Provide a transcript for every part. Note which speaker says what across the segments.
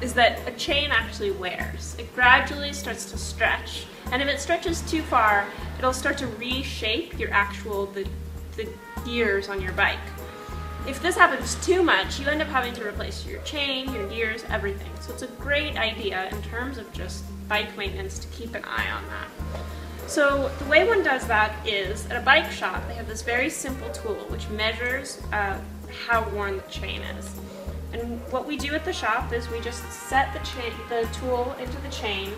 Speaker 1: is that a chain actually wears. It gradually starts to stretch, and if it stretches too far, it'll start to reshape your actual, the, the gears on your bike. If this happens too much, you end up having to replace your chain, your gears, everything. So it's a great idea in terms of just bike maintenance to keep an eye on that. So the way one does that is, at a bike shop, they have this very simple tool which measures uh, how worn the chain is. What we do at the shop is we just set the, the tool into the chain,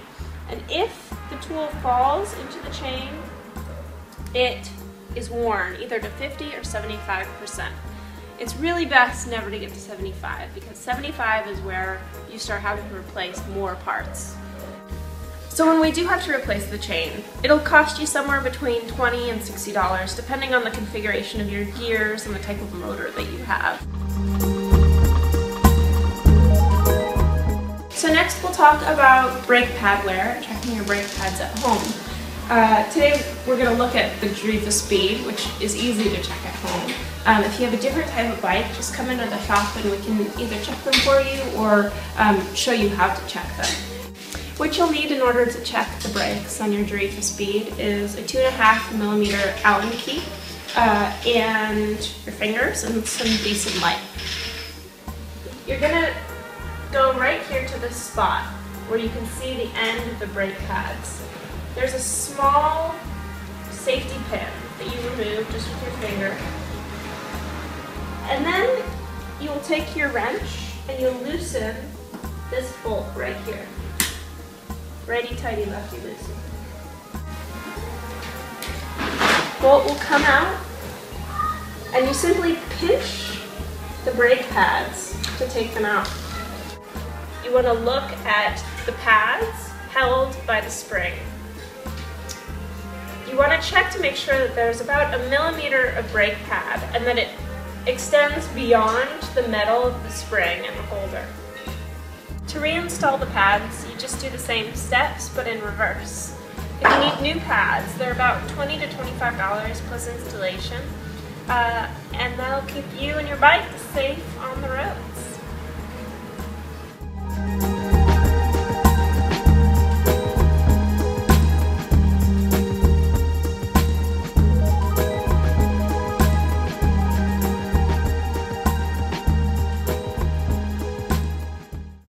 Speaker 1: and if the tool falls into the chain, it is worn either to 50 or 75%. It's really best never to get to 75 because 75 is where you start having to replace more parts. So when we do have to replace the chain, it'll cost you somewhere between 20 and $60 depending on the configuration of your gears and the type of motor that you have. So next we'll talk about brake pad wear, checking your brake pads at home. Uh, today we're going to look at the Driva Speed, which is easy to check at home. Um, if you have a different type of bike, just come into the shop and we can either check them for you or um, show you how to check them. What you'll need in order to check the brakes on your Driva Speed is a 2.5 millimeter Allen key uh, and your fingers and some decent light. You're gonna go right here to this spot where you can see the end of the brake pads. There's a small safety pin that you remove just with your finger. And then you'll take your wrench and you'll loosen this bolt right here. Righty tighty, lefty loosey. Bolt will come out and you simply pinch the brake pads to take them out. You want to look at the pads held by the spring. You want to check to make sure that there's about a millimeter of brake pad and that it extends beyond the metal of the spring and the holder. To reinstall the pads, you just do the same steps, but in reverse. If you need new pads, they're about 20 to $25 plus installation, uh, and they'll keep you and your bike safe on the road.